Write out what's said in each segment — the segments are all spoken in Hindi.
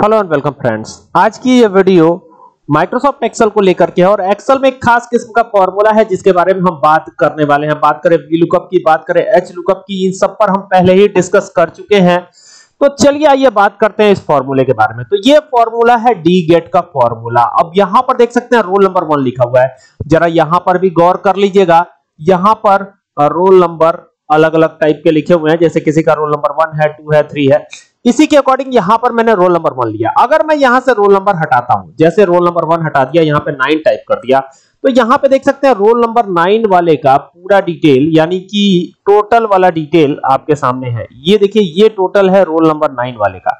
Hello and welcome friends. आज की ये वीडियो माइक्रोसॉफ्ट एक्सेल को लेकर के है और एक्सेल में एक खास किस्म का फॉर्मूला है जिसके बारे में हम बात करने वाले हैं। बात करें वी लुकअप की, बात करें एच लुकअप की, इन सब पर हम पहले ही डिस्कस कर चुके हैं। तो चलिए आइए बात करते हैं इस फॉर्मूले के बारे में। तो ये फॉर्मूला है डी गेट का फॉर्मूला। अब यहाँ पर देख सकते हैं रोल नंबर वन लिखा हुआ है। जरा यहाँ पर भी गौर कर लीजिएगा। यहाँ पर रोल नंबर अलग अलग टाइप के लिखे हुए हैं। जैसे किसी का रोल नंबर वन है, टू है, थ्री है। इसी के अकॉर्डिंग यहाँ पर मैंने रोल नंबर वन लिया। अगर मैं यहाँ से रोल नंबर हटाता हूँ, जैसे रोल नंबर वन हटा दिया, यहाँ पे नाइन टाइप कर दिया तो यहाँ पे देख सकते हैं रोल नंबर नाइन वाले का पूरा डिटेल यानी कि टोटल वाला डिटेल आपके सामने है। ये देखिए, ये टोटल है रोल नंबर नाइन वाले का।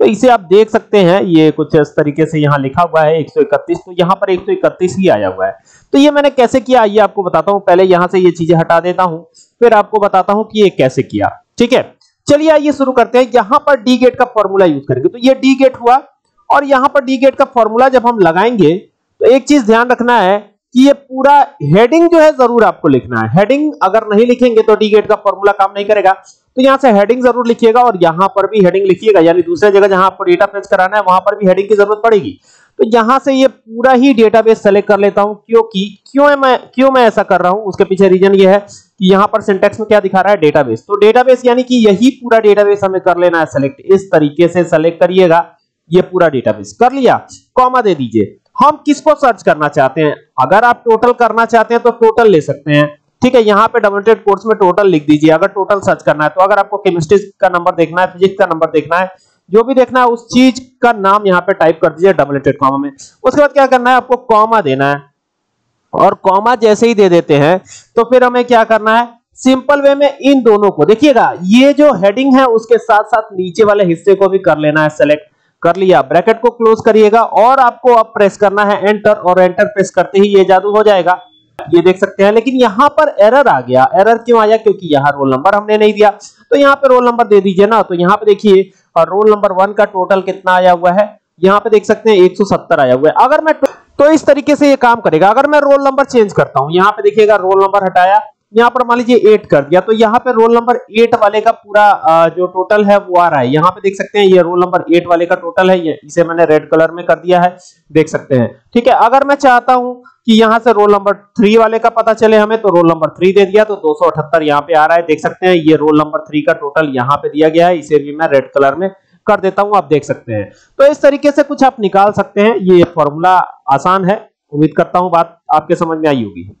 तो इसे आप देख सकते हैं, ये कुछ इस तरीके से यहाँ लिखा हुआ है 131 तो यहाँ पर 131 ही आया हुआ है। तो ये मैंने कैसे किया? ये आपको बताता हूँ, पहले यहाँ से ये चीज़ें हटा देता हूँ, फिर आपको बताता हूँ कि ये कैसे किया। ठीक है? चलिए आइए शुरू करते हैं। यहाँ पर डी गेट का फॉर्मूला यूज़ करेंगे। तो ये डी गेट हुआ और यहाँ पर डी गेट का फॉर्मूला जब हम लगाएँगे तो एक चीज़ ध्यान रखना है कि ये पूरा हेडिंग जो है ज़रूर आपको लिखना है। हेडिंग अगर नहीं लिखेंगे तो डी गेट का फॉर्मूला काम नहीं करेगा। तो यहाँ से हेडिंग ज़रूर लिखिएगा और यहाँ पर भी हेडिंग लिखिएगा। यानी दूसरे जगह जहाँ आपको डेटा फेच कराना है, वहाँ पर भी हेडिंग की ज़रूरत पड़ेगी। तो यहाँ से ये पूरा ही डेटाबेस सेलेक्ट कर लेता हूँ। क्योंकि, क्यों मैं क्यों मैं ऐसा कर रहा हूँ? उसके पीछे रीजन ये है यहाँ पर सिंटेक्स में क्या दिखा रहा है? डेटाबेस तो डेटाबेस यानी कि यही पूरा डेटाबेस हमें कर लेना है सेलेक्ट इस तरीके से सेलेक्ट करिएगा। ये पूरा डेटाबेस कर लिया? कॉमा दे दीजिए। हम किसको सर्च करना चाहते हैं? अगर आप टोटल करना चाहते हैं तो टोटल ले सकते हैं। ठीक है, यहाँ पे डबल कोर्स में टोटल लिख दीजिए। अगर टोटल सर्च करना है तो अगर आपको केमिस्ट्री का नंबर देखना है फिजिक्स का नंबर देखना है, जो भी देखना है, उस चीज़ का नाम यहाँ पे टाइप कर दीजिए डबल कॉमा में। उसके बाद क्या करना है? आपको कॉमा देना है। और कॉमा जैसे ही दे देते हैं तो फिर हमें क्या करना है? सिंपल वे में इन दोनों को देखिएगा, ये जो हेडिंग है उसके साथ साथ नीचे वाले हिस्से को भी कर लेना है सेलेक्ट कर लिया, ब्रैकेट को क्लोज करिएगा और आपको अब प्रेस करना है एंटर और एंटर प्रेस करते ही ये जादू हो जाएगा। ये देख सकते हैं, लेकिन यहाँ पर एरर आ गया। एरर क्यों आया? क्योंकि यहाँ रोल नंबर हमने नहीं दिया। तो यहाँ पे रोल नंबर दे दीजिए ना तो यहाँ पे देखिए रोल नंबर वन का टोटल कितना आया हुआ है? यहाँ पे देख सकते हैं 170 आया हुआ है। अगर मैं तो इस तरीके से ये काम करेगा। अगर मैं रोल नंबर चेंज करता हूँ, यहाँ पे देखिएगा रोल नंबर हटाया, यहाँ पर मान लीजिए एट कर दिया तो यहाँ पे रोल नंबर एट वाले का पूरा जो टोटल है वो आ रहा है। यहाँ पे देख सकते हैं ये रोल नंबर एट वाले का टोटल है, ये, इसे मैंने रेड कलर में कर दिया है, देख सकते हैं। ठीक है, अगर मैं चाहता हूँ कि यहाँ से रोल नंबर थ्री वाले का पता चले हमें तो रोल नंबर थ्री दे दिया तो दो सौ पे आ रहा है। देख सकते हैं ये रोल नंबर थ्री का टोटल यहाँ पे दिया गया है, इसे भी मैं रेड कलर में कर देता हूँ, आप देख सकते हैं। तो इस तरीके से कुछ आप निकाल सकते हैं। ये फॉर्मूला आसान है। उम्मीद करता हूँ बात आपके समझ में आई होगी।